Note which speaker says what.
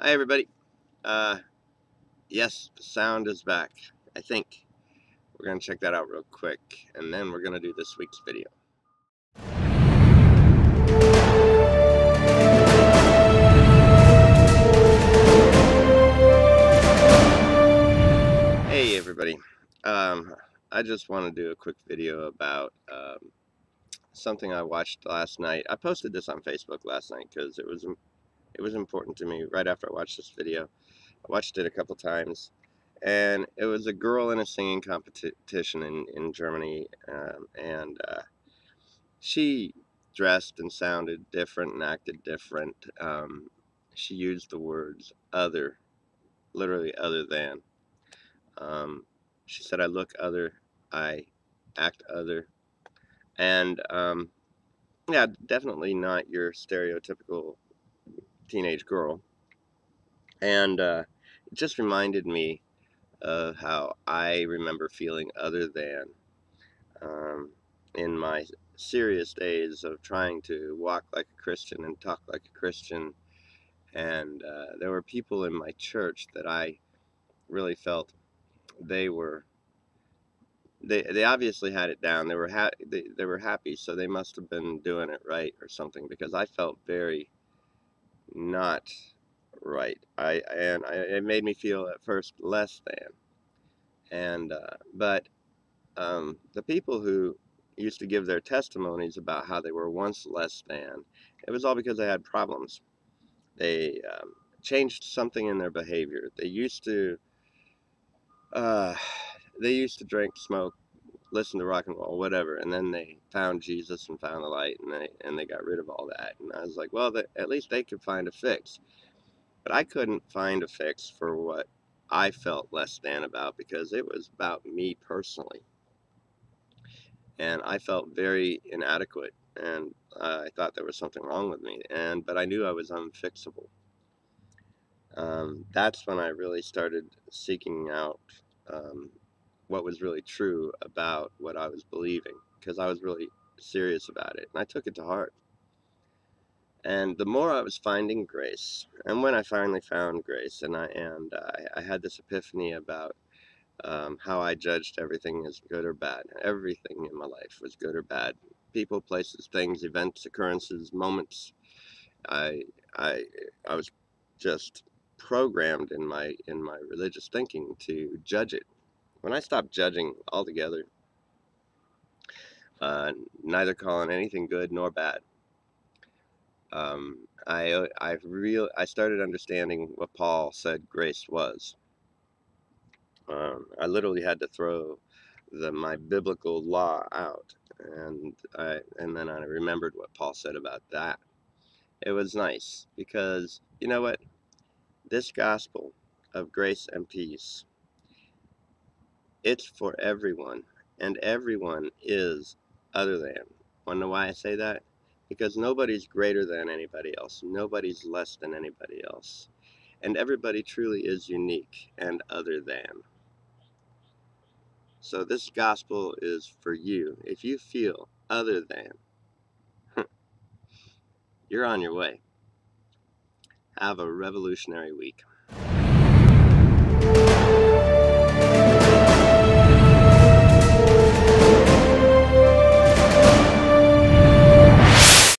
Speaker 1: Hi everybody. Uh, yes, the sound is back. I think. We're going to check that out real quick, and then we're going to do this week's video. Hey everybody. Um, I just want to do a quick video about um, something I watched last night. I posted this on Facebook last night because it was it was important to me right after I watched this video. I watched it a couple times, and it was a girl in a singing competition in, in Germany, um, and uh, she dressed and sounded different and acted different. Um, she used the words other, literally other than. Um, she said, I look other, I act other. And um, yeah, definitely not your stereotypical teenage girl. And uh, it just reminded me of how I remember feeling other than um, in my serious days of trying to walk like a Christian and talk like a Christian. And uh, there were people in my church that I really felt they were they they obviously had it down. They were ha- they, they were happy, so they must have been doing it right or something because I felt very not right. I and I, it made me feel at first less than. And uh, but um, the people who used to give their testimonies about how they were once less than, it was all because they had problems. They um, changed something in their behavior. They used to uh, they used to drink, smoke, listen to rock and roll, whatever, and then they found Jesus and found the light, and they and they got rid of all that. And I was like, well, at least they could find a fix. But I couldn't find a fix for what I felt less than about because it was about me personally, and I felt very inadequate, and I thought there was something wrong with me, and but I knew I was unfixable. Um, that's when I really started seeking out um, what was really true about what I was believing because I was really serious about it and I took it to heart. And the more I was finding grace, and when I finally found grace, and I and I, I had this epiphany about um, how I judged everything as good or bad. Everything in my life was good or bad. People, places, things, events, occurrences, moments. I I I was just programmed in my in my religious thinking to judge it when I stopped judging altogether, uh, neither calling anything good nor bad, um, I I real I started understanding what Paul said grace was. Um, I literally had to throw the my biblical law out, and I and then I remembered what Paul said about that. It was nice because you know what, this gospel of grace and peace it's for everyone, and everyone is other than. Know why I say that? Because nobody's greater than anybody else. Nobody's less than anybody else. And everybody truly is unique and other than. So this gospel is for you. If you feel other than, you're on your way. Have a revolutionary week.